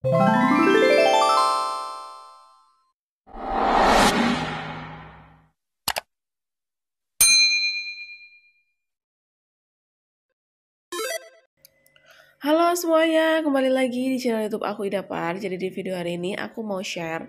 Halo semuanya, kembali lagi di channel YouTube aku Idapar. Jadi di video hari ini aku mau share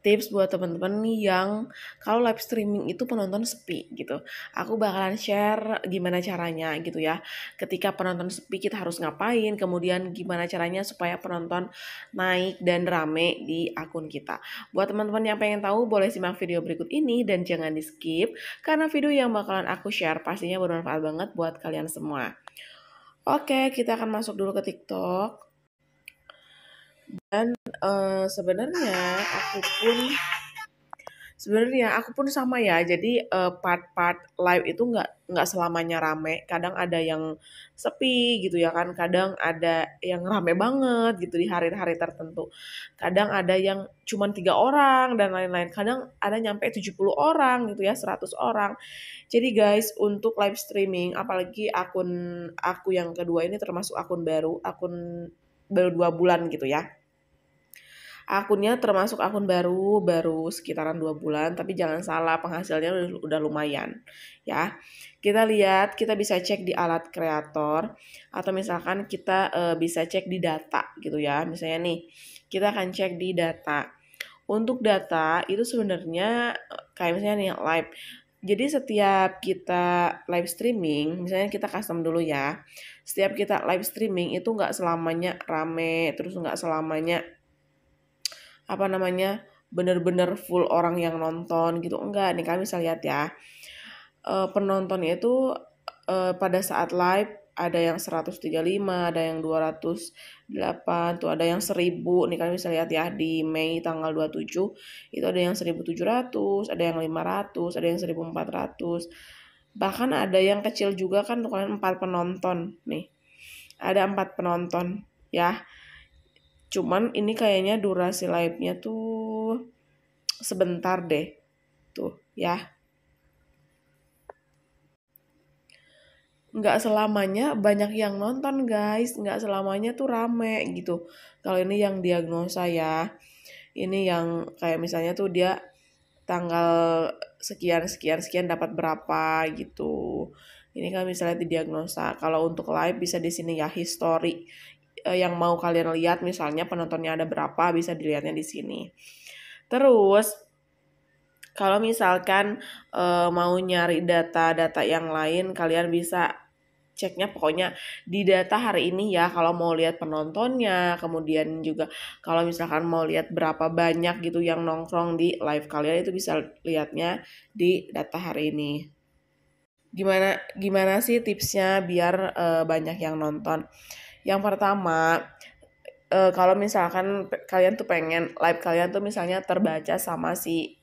tips buat teman-teman yang kalau live streaming itu penonton sepi gitu. Aku bakalan share gimana caranya gitu ya. Ketika penonton sepi kita harus ngapain, kemudian gimana caranya supaya penonton naik dan rame di akun kita. Buat teman-teman yang pengen tahu boleh simak video berikut ini dan jangan di skip karena video yang bakalan aku share pastinya bermanfaat banget buat kalian semua. Oke, kita akan masuk dulu ke TikTok. Dan uh, sebenarnya aku pun sebenarnya aku pun sama ya. Jadi uh, part-part live itu nggak nggak selamanya rame. Kadang ada yang sepi gitu ya kan. Kadang ada yang rame banget gitu di hari-hari tertentu. Kadang ada yang cuma tiga orang dan lain-lain. Kadang ada nyampe 70 orang gitu ya 100 orang. Jadi guys untuk live streaming apalagi akun aku yang kedua ini termasuk akun baru akun baru dua bulan gitu ya akunnya termasuk akun baru baru sekitaran dua bulan tapi jangan salah penghasilnya udah, lumayan ya. Kita lihat kita bisa cek di alat kreator atau misalkan kita e, bisa cek di data gitu ya. Misalnya nih kita akan cek di data. Untuk data itu sebenarnya eh, kayak misalnya nih live. Jadi setiap kita live streaming, misalnya kita custom dulu ya. Setiap kita live streaming itu nggak selamanya rame, terus nggak selamanya apa namanya bener-bener full orang yang nonton gitu. Enggak nih kami bisa lihat ya. Uh, penontonnya itu uh, pada saat live ada yang 135 ada yang 208 tuh ada yang 1000 nih kalian bisa lihat ya di Mei tanggal 27 itu ada yang 1700 ada yang 500 ada yang 1400 bahkan ada yang kecil juga kan tuh kalian 4 penonton nih. Ada 4 penonton ya Cuman ini kayaknya durasi live-nya tuh sebentar deh. Tuh, ya. Nggak selamanya banyak yang nonton guys. Nggak selamanya tuh rame gitu. Kalau ini yang diagnosa ya. Ini yang kayak misalnya tuh dia tanggal sekian sekian sekian dapat berapa gitu. Ini kan misalnya di diagnosa. Kalau untuk live bisa di sini ya history yang mau kalian lihat misalnya penontonnya ada berapa bisa dilihatnya di sini. Terus kalau misalkan uh, mau nyari data-data yang lain kalian bisa ceknya pokoknya di data hari ini ya kalau mau lihat penontonnya. Kemudian juga kalau misalkan mau lihat berapa banyak gitu yang nongkrong di live kalian itu bisa lihatnya di data hari ini. Gimana gimana sih tipsnya biar uh, banyak yang nonton yang pertama, uh, kalau misalkan kalian tuh pengen live kalian tuh misalnya terbaca sama si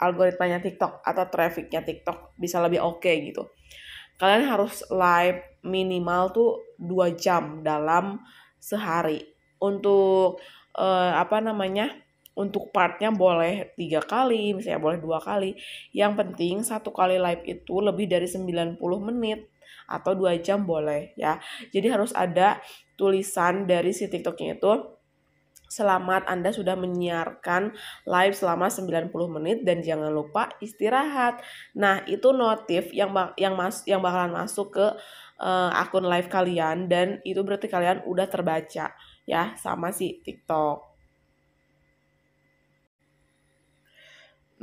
algoritmanya TikTok atau trafficnya TikTok bisa lebih oke okay gitu. Kalian harus live minimal tuh 2 jam dalam sehari. Untuk uh, apa namanya? Untuk partnya boleh tiga kali, misalnya boleh dua kali. Yang penting satu kali live itu lebih dari 90 menit atau dua jam boleh ya. Jadi harus ada tulisan dari si TikToknya itu Selamat Anda sudah menyiarkan live selama 90 menit dan jangan lupa istirahat. Nah, itu notif yang yang mas yang bakalan masuk ke uh, akun live kalian dan itu berarti kalian udah terbaca ya sama si TikTok.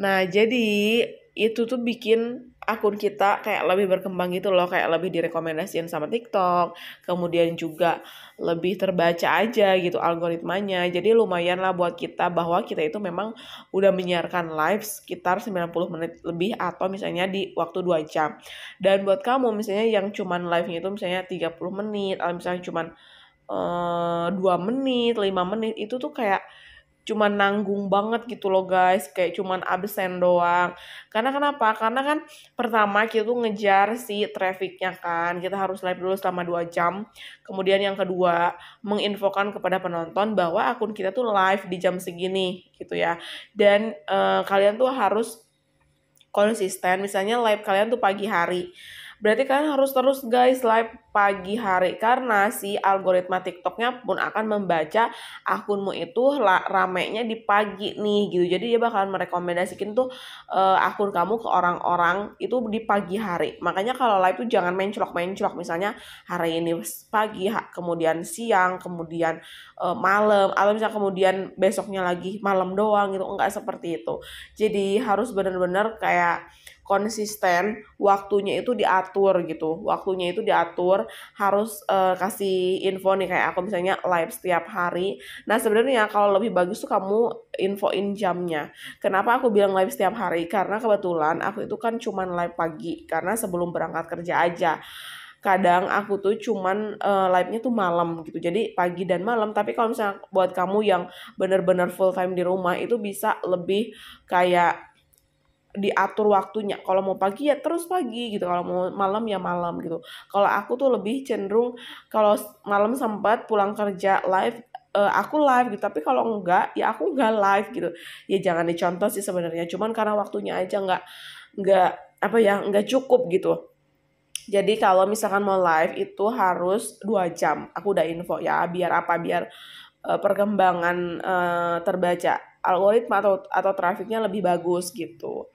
Nah, jadi itu tuh bikin akun kita kayak lebih berkembang gitu loh, kayak lebih direkomendasiin sama TikTok, kemudian juga lebih terbaca aja gitu algoritmanya. Jadi lumayan lah buat kita bahwa kita itu memang udah menyiarkan live sekitar 90 menit lebih atau misalnya di waktu 2 jam. Dan buat kamu misalnya yang cuman live-nya itu misalnya 30 menit atau misalnya cuman uh, eh, 2 menit, 5 menit itu tuh kayak cuman nanggung banget gitu loh guys. Kayak cuman absen doang. Karena kenapa? Karena kan pertama kita tuh ngejar si trafficnya kan. Kita harus live dulu selama 2 jam. Kemudian yang kedua menginfokan kepada penonton bahwa akun kita tuh live di jam segini gitu ya. Dan uh, kalian tuh harus konsisten. Misalnya live kalian tuh pagi hari Berarti kalian harus terus guys live pagi hari karena si algoritma TikToknya pun akan membaca akunmu itu ramenya di pagi nih gitu. Jadi dia bakalan merekomendasikan tuh uh, akun kamu ke orang-orang itu di pagi hari. Makanya kalau live tuh jangan menclok-menclok misalnya hari ini pagi, kemudian siang, kemudian uh, malam atau misalnya kemudian besoknya lagi malam doang gitu. Enggak seperti itu. Jadi harus benar-benar kayak konsisten waktunya itu diatur gitu. Waktunya itu diatur harus uh, kasih info nih kayak aku misalnya live setiap hari. Nah sebenarnya kalau lebih bagus tuh kamu infoin jamnya. Kenapa aku bilang live setiap hari? Karena kebetulan aku itu kan cuman live pagi karena sebelum berangkat kerja aja. Kadang aku tuh cuman uh, live-nya tuh malam gitu. Jadi pagi dan malam. Tapi kalau misalnya buat kamu yang bener-bener full time di rumah itu bisa lebih kayak diatur waktunya. Kalau mau pagi ya terus pagi gitu kalau mau malam ya malam gitu. Kalau aku tuh lebih cenderung kalau malam sempat pulang kerja live uh, aku live gitu. Tapi kalau enggak ya aku enggak live gitu. Ya jangan dicontoh sih sebenarnya. Cuman karena waktunya aja enggak enggak apa ya enggak cukup gitu. Jadi kalau misalkan mau live itu harus dua jam. Aku udah info ya biar apa? Biar uh, perkembangan uh, terbaca algoritma atau atau trafiknya lebih bagus gitu.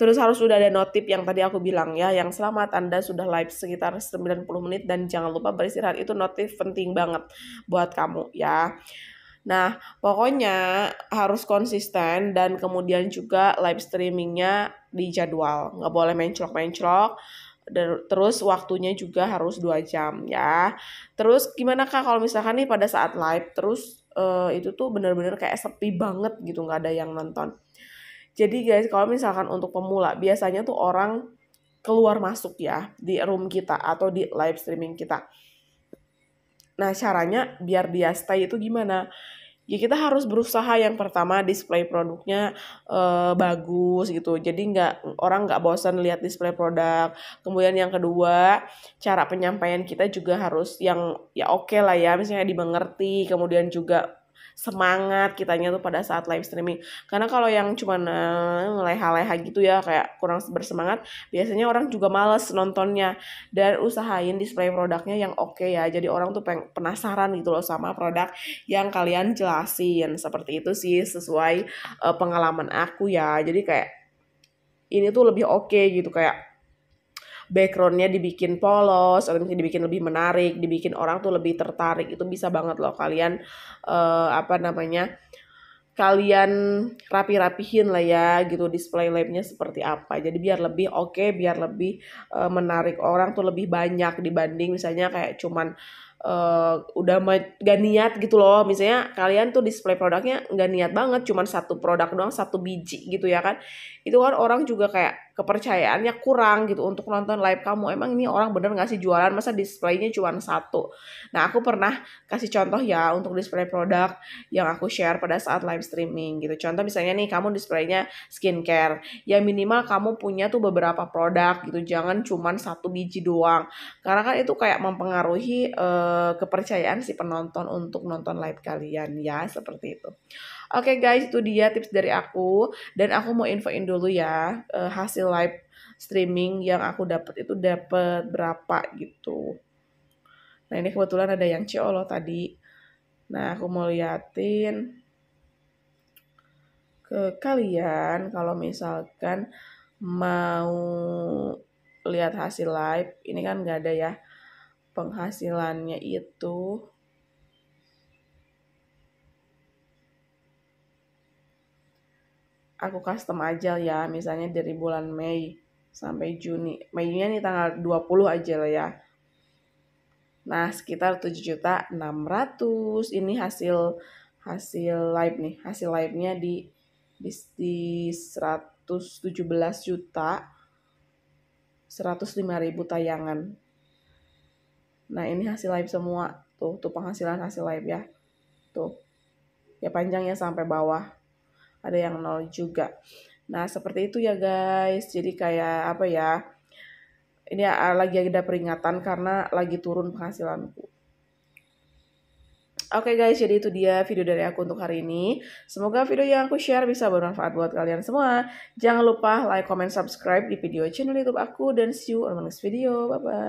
Terus harus sudah ada notif yang tadi aku bilang ya, yang selamat Anda sudah live sekitar 90 menit dan jangan lupa beristirahat. Itu notif penting banget buat kamu ya. Nah, pokoknya harus konsisten dan kemudian juga live streamingnya di jadwal. Nggak boleh menclok-menclok. Terus waktunya juga harus dua jam ya. Terus gimana kak kalau misalkan nih pada saat live terus uh, itu tuh bener-bener kayak sepi banget gitu nggak ada yang nonton jadi guys, kalau misalkan untuk pemula, biasanya tuh orang keluar masuk ya di room kita atau di live streaming kita. Nah, caranya biar dia stay itu gimana? Ya kita harus berusaha yang pertama display produknya uh, bagus gitu. Jadi nggak orang nggak bosan lihat display produk. Kemudian yang kedua, cara penyampaian kita juga harus yang ya oke okay lah ya, misalnya dimengerti. Kemudian juga semangat kitanya tuh pada saat live streaming. Karena kalau yang cuma uh, leha-leha gitu ya kayak kurang bersemangat biasanya orang juga males nontonnya. Dan usahain display produknya yang oke okay ya. Jadi orang tuh peng penasaran gitu loh sama produk yang kalian jelasin. Seperti itu sih sesuai uh, pengalaman aku ya. Jadi kayak ini tuh lebih oke okay gitu. Kayak backgroundnya dibikin polos atau mungkin dibikin lebih menarik dibikin orang tuh lebih tertarik itu bisa banget loh kalian uh, apa namanya kalian rapi-rapihin lah ya gitu display labnya seperti apa. Jadi biar lebih oke okay, biar lebih uh, menarik orang tuh lebih banyak dibanding misalnya kayak cuman uh, udah gak niat gitu loh. Misalnya kalian tuh display produknya gak niat banget cuman satu produk doang satu biji gitu ya kan. Itu kan orang juga kayak kepercayaannya kurang gitu untuk nonton live kamu. Emang ini orang bener nggak sih jualan? Masa displaynya cuma satu. Nah aku pernah kasih contoh ya untuk display produk yang aku share pada saat live streaming gitu. Contoh misalnya nih kamu displaynya skincare. Ya minimal kamu punya tuh beberapa produk gitu. Jangan cuma satu biji doang. Karena kan itu kayak mempengaruhi uh, kepercayaan si penonton untuk nonton live kalian. Ya seperti itu Oke okay guys, itu dia tips dari aku dan aku mau infoin dulu ya uh, hasil live streaming yang aku dapat itu dapat berapa gitu. Nah, ini kebetulan ada yang CO loh tadi. Nah, aku mau liatin ke kalian kalau misalkan mau lihat hasil live, ini kan nggak ada ya penghasilannya itu aku custom aja ya misalnya dari bulan Mei sampai Juni. Mei-nya nih tanggal 20 aja lah ya. Nah sekitar 7 juta 600 ini hasil hasil live nih hasil live-nya di di, di 117 juta 105 ribu tayangan. Nah ini hasil live semua. Tuh tuh penghasilan hasil live ya. Tuh ya panjangnya sampai bawah ada yang nol juga. Nah, seperti itu ya guys. Jadi kayak apa ya? Ini lagi ada peringatan karena lagi turun penghasilanku. Oke okay guys, jadi itu dia video dari aku untuk hari ini. Semoga video yang aku share bisa bermanfaat buat kalian semua. Jangan lupa like, comment, subscribe di video channel YouTube aku dan see you on the next video. Bye bye.